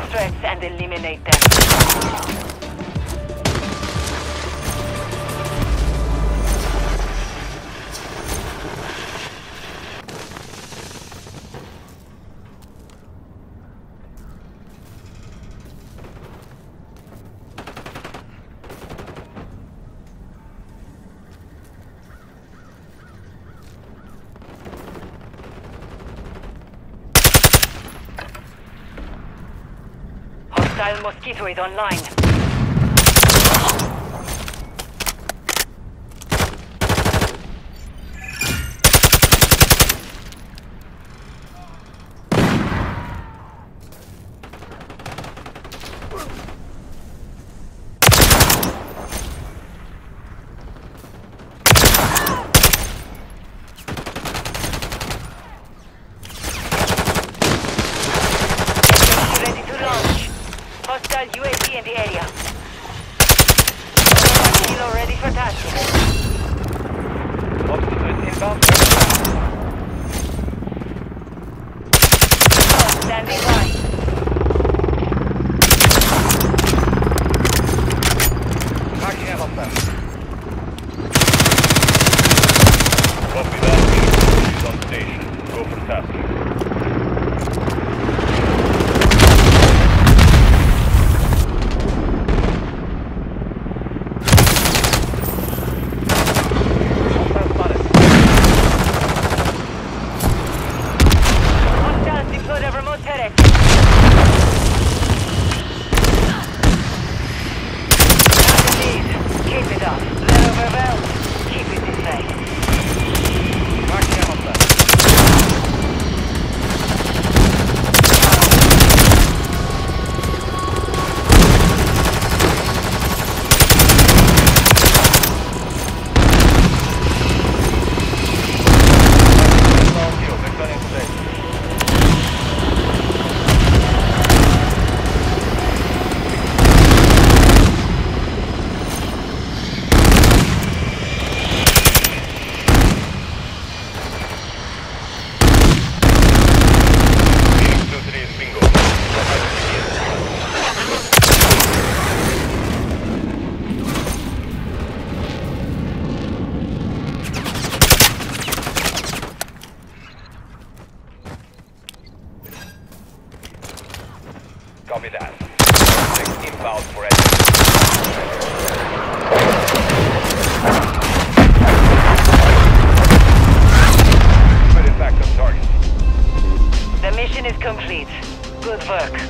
threats and eliminate them. hostile mosquito is online. Stop. Copy that. Six inbound for Put it back on target. The mission is complete. Good work.